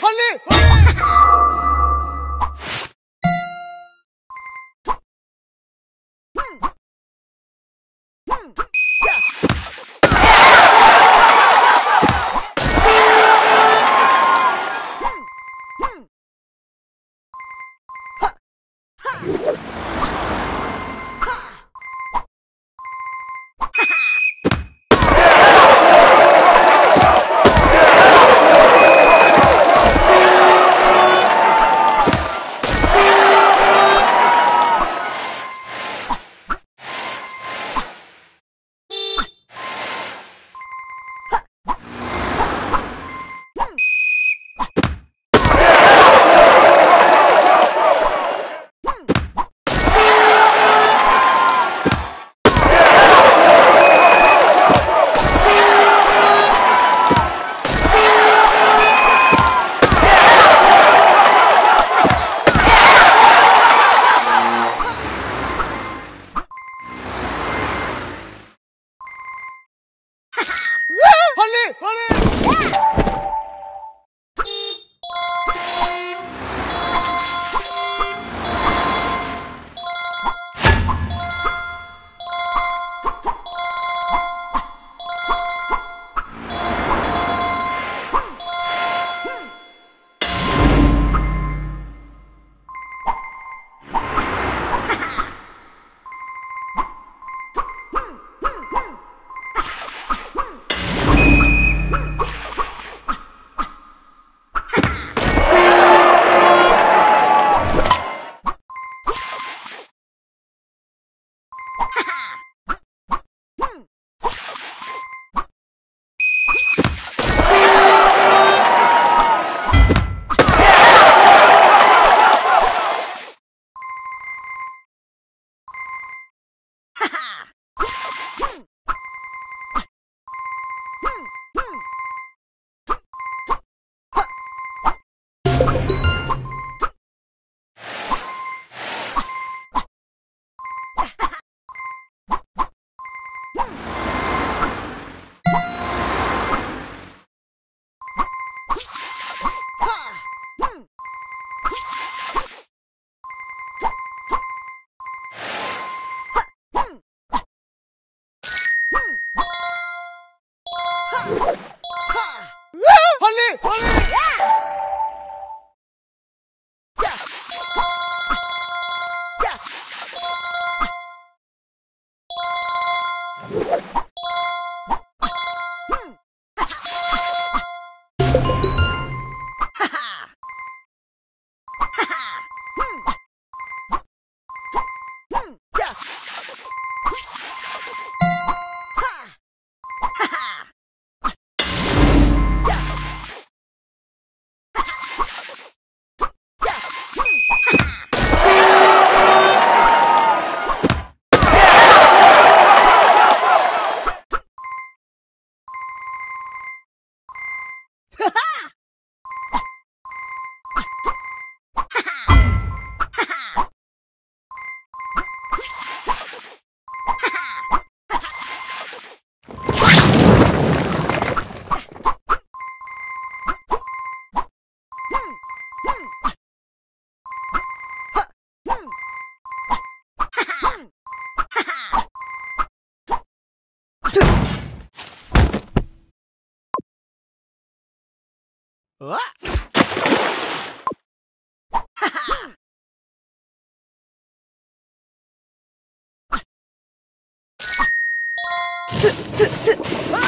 빨리! わっ。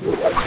Bye.